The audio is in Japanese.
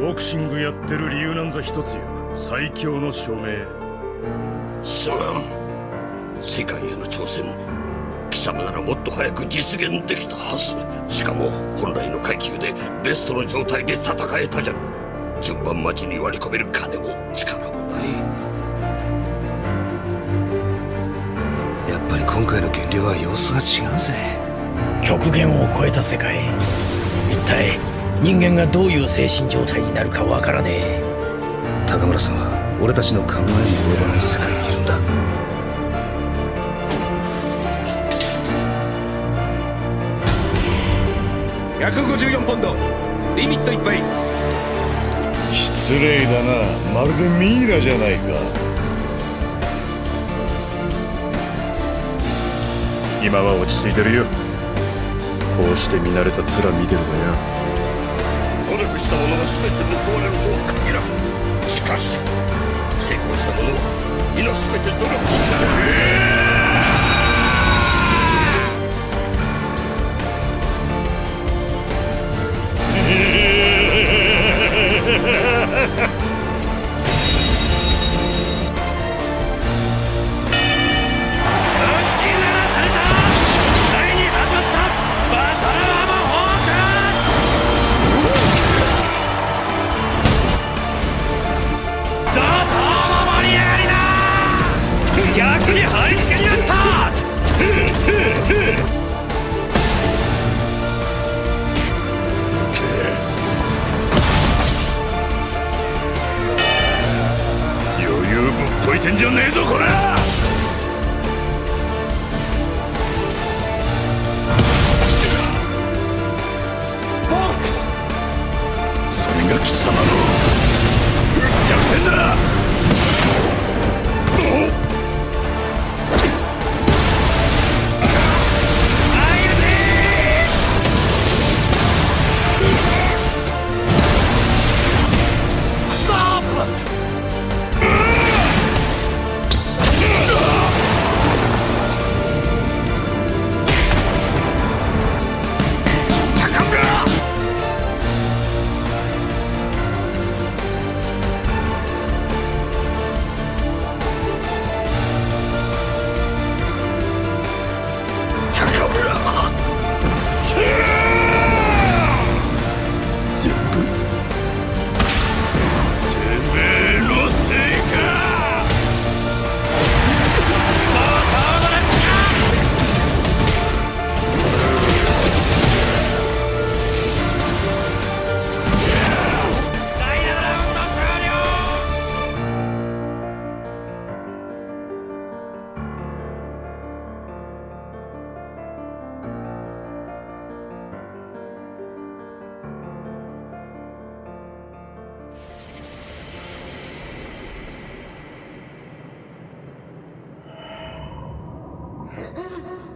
ボクシングやってる理由なんざ一つよ。最強の証明。すまん世界への挑戦。貴様ならもっと早く実現できたはず。しかも本来の階級でベストの状態で戦えたじゃろ順番待ちに割り込める金も力もない。やっぱり今回の減量は様子が違うぜ。極限を超えた世界。一体人間がどういう精神状態になるかわからねえ。高村さんは俺たちの考えも及ばない世界にいるんだ。154ポンド。リミットいっぱい。失礼だな。まるでミイラじゃないか。今は落ち着いてるよ。こうして見慣れた面見てるとよ努力した者が全て報われるとは限らん。しかし成功した者は皆全て努力した、えーに貼り付けにあった余裕ぶっこいてん。じゃねえぞこら Ha ha ha!